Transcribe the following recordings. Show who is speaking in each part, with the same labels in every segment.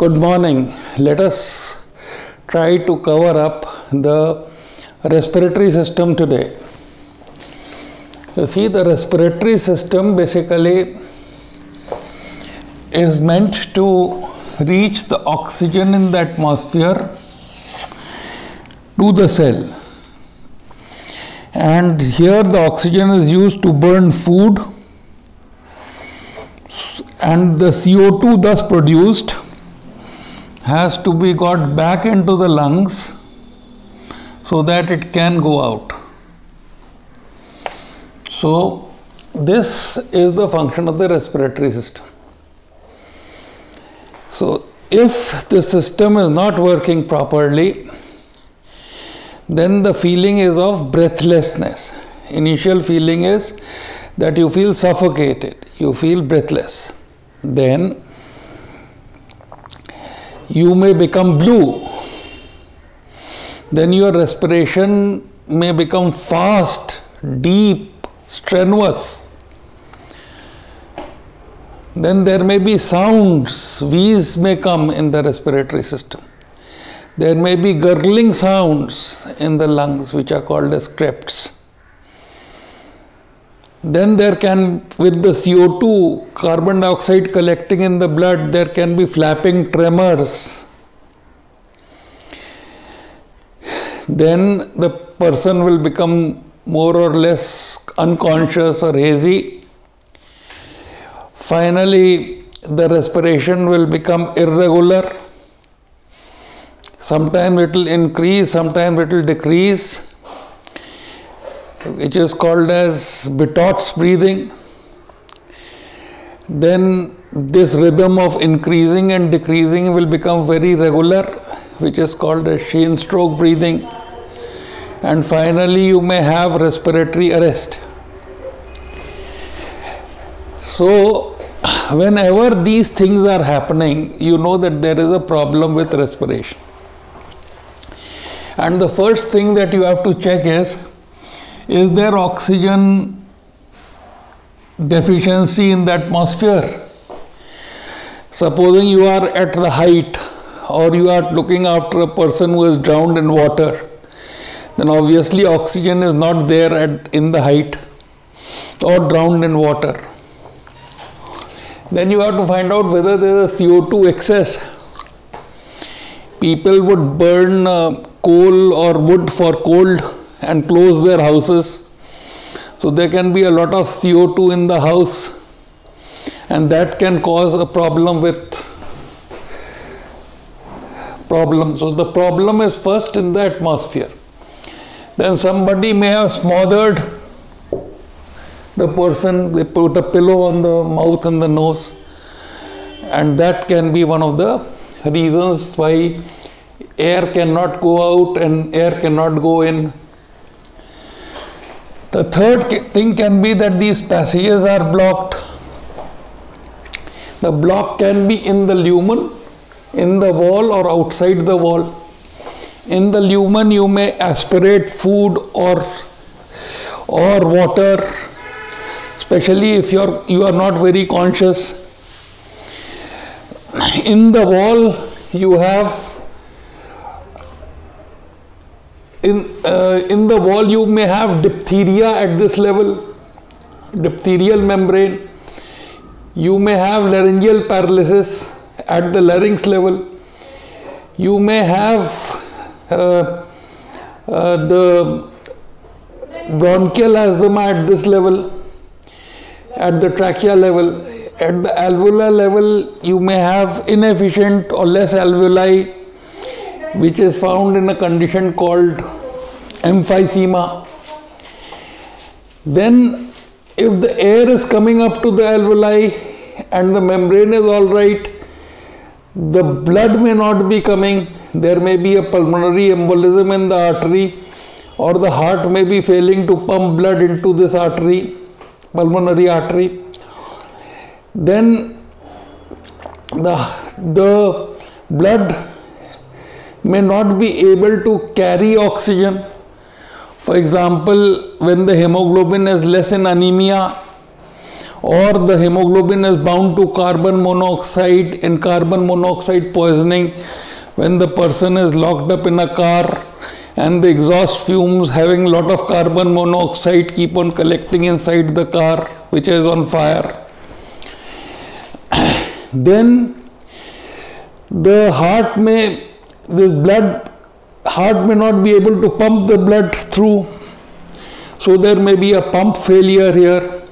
Speaker 1: Good morning. Let us try to cover up the respiratory system today. You see, the respiratory system basically is meant to reach the oxygen in the atmosphere to the cell. And here the oxygen is used to burn food, and the CO2 thus produced has to be got back into the lungs so that it can go out. So, this is the function of the respiratory system. So, if the system is not working properly, then the feeling is of breathlessness. Initial feeling is that you feel suffocated, you feel breathless. Then you may become blue. Then your respiration may become fast, deep, strenuous. Then there may be sounds, wheeze may come in the respiratory system. There may be gurgling sounds in the lungs, which are called as creps. Then there can, with the CO2, carbon dioxide collecting in the blood, there can be flapping tremors. Then the person will become more or less unconscious or hazy. Finally, the respiration will become irregular. Sometimes it will increase, sometimes it will decrease, which is called as Biot's breathing. Then this rhythm of increasing and decreasing will become very regular, which is called as Cheyne stroke breathing. And finally, you may have respiratory arrest. So, whenever these things are happening, you know that there is a problem with respiration. And the first thing that you have to check is is there oxygen deficiency in the atmosphere? Supposing you are at the height or you are looking after a person who is drowned in water, then obviously oxygen is not there at, in the height or drowned in water. Then you have to find out whether there is a CO2 excess. People would burn uh, coal or wood for cold and close their houses. So there can be a lot of CO2 in the house and that can cause a problem with problem. So the problem is first in the atmosphere. Then somebody may have smothered the person, they put a pillow on the mouth and the nose and that can be one of the reasons why air cannot go out and air cannot go in the third thing can be that these passages are blocked. The block can be in the lumen, in the wall, or outside the wall. In the lumen, you may aspirate food or or water, especially if you're you are not very conscious. In the wall, you have in, uh, in the wall you may have diphtheria at this level, diphtherial membrane. You may have laryngeal paralysis at the larynx level. You may have uh, uh, the bronchial asthma at this level, at the trachea level. At the alveolar level, you may have inefficient or less alveoli, which is found in a condition called emphysema. Then, if the air is coming up to the alveoli and the membrane is all right, the blood may not be coming. There may be a pulmonary embolism in the artery, or the heart may be failing to pump blood into this artery, pulmonary artery. Then the, the blood may not be able to carry oxygen for example, when the hemoglobin is less in anemia, or the hemoglobin is bound to carbon monoxide in carbon monoxide poisoning when the person is locked up in a car and the exhaust fumes having lot of carbon monoxide keep on collecting inside the car which is on fire. Then the heart may the blood heart may not be able to pump the blood through so there may be a pump failure here.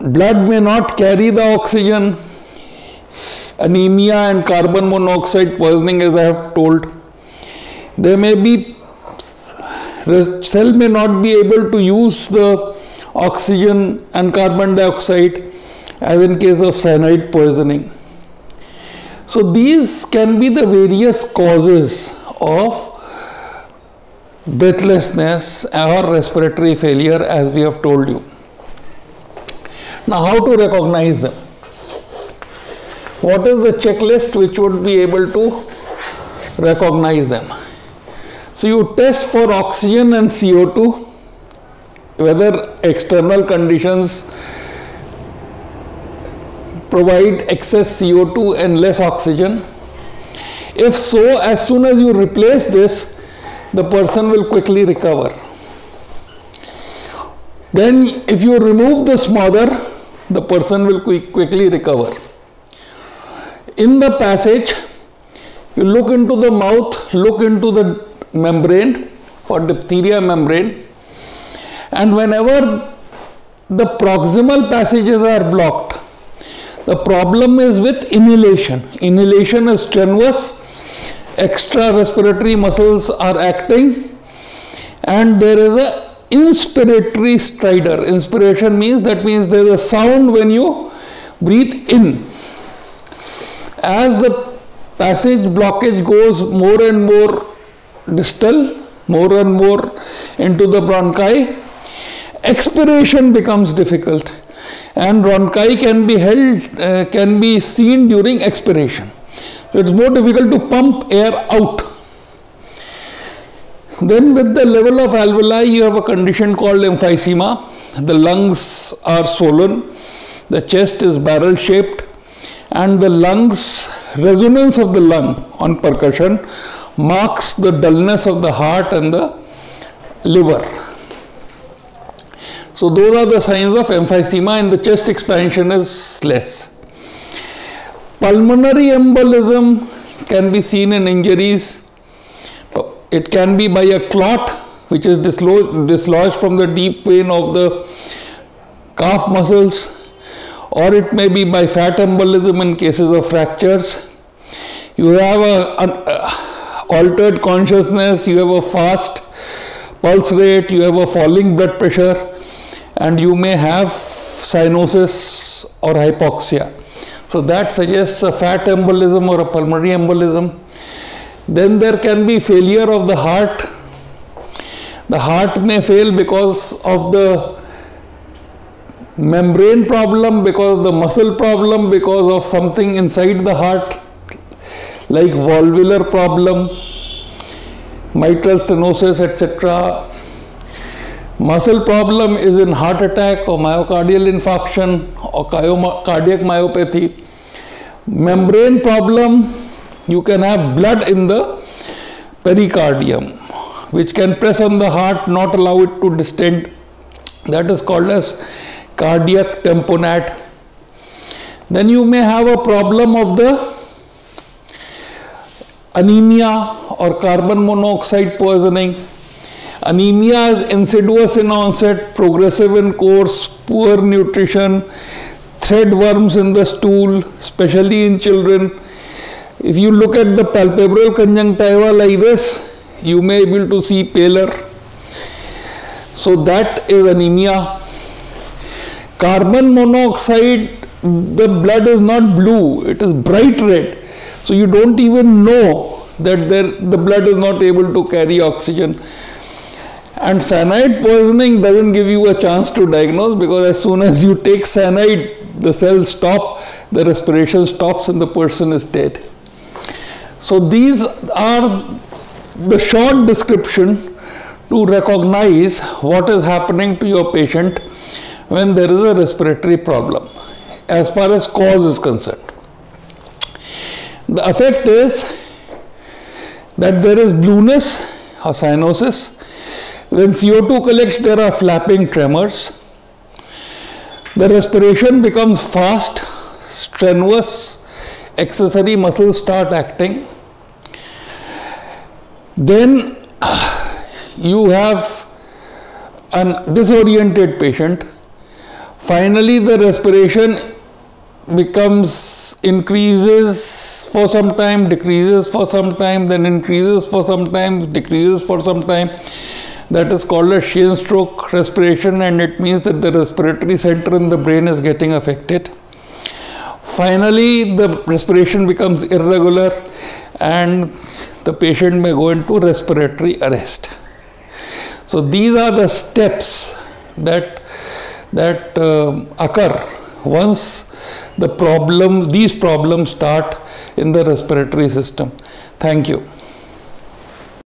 Speaker 1: Blood may not carry the oxygen. Anemia and carbon monoxide poisoning as i have told. There may be the cell may not be able to use the oxygen and carbon dioxide as in case of cyanide poisoning so these can be the various causes of breathlessness or respiratory failure as we have told you. Now how to recognize them? What is the checklist which would be able to recognize them? So you test for oxygen and CO2 whether external conditions provide excess CO2 and less oxygen? If so, as soon as you replace this, the person will quickly recover. Then, if you remove the smother, the person will quick, quickly recover. In the passage, you look into the mouth, look into the membrane for diphtheria membrane, and whenever the proximal passages are blocked, the problem is with inhalation. Inhalation is strenuous, extra respiratory muscles are acting, and there is a inspiratory stridor. Inspiration means that means there is a sound when you breathe in. As the passage blockage goes more and more distal, more and more into the bronchi, expiration becomes difficult and bronchi can be held, uh, can be seen during expiration. So it's more difficult to pump air out. Then with the level of alveoli, you have a condition called emphysema. The lungs are swollen, the chest is barrel shaped, and the lungs, resonance of the lung on percussion marks the dullness of the heart and the liver. So those are the signs of emphysema and the chest expansion is less. Pulmonary embolism can be seen in injuries. It can be by a clot which is dislodged from the deep vein of the calf muscles or it may be by fat embolism in cases of fractures. You have a, an uh, altered consciousness, you have a fast pulse rate, you have a falling blood pressure and you may have cyanosis or hypoxia. So that suggests a fat embolism or a pulmonary embolism. Then there can be failure of the heart. The heart may fail because of the membrane problem, because of the muscle problem, because of something inside the heart, like valvular problem, mitral stenosis, etc. Muscle problem is in heart attack or myocardial infarction or cardiac myopathy. Membrane problem, you can have blood in the pericardium which can press on the heart, not allow it to distend. That is called as cardiac tamponade. Then you may have a problem of the anemia or carbon monoxide poisoning Anemia is insidious in onset, progressive in course, poor nutrition, thread worms in the stool, especially in children. If you look at the palpebral conjunctiva like this, you may be able to see pallor. So that is anemia. Carbon monoxide, the blood is not blue, it is bright red. So you don't even know that there, the blood is not able to carry oxygen. And cyanide poisoning doesn't give you a chance to diagnose because as soon as you take cyanide, the cells stop, the respiration stops, and the person is dead. So these are the short description to recognize what is happening to your patient when there is a respiratory problem as far as cause is concerned. The effect is that there is blueness or cyanosis. When CO2 collects, there are flapping tremors. The respiration becomes fast, strenuous, accessory muscles start acting. Then you have an disoriented patient. Finally, the respiration becomes increases for some time, decreases for some time, then increases for some time, decreases for some time. That is called a Cheyne stroke respiration, and it means that the respiratory center in the brain is getting affected. Finally, the respiration becomes irregular, and the patient may go into respiratory arrest. So these are the steps that that uh, occur once the problem these problems start in the respiratory system. Thank you.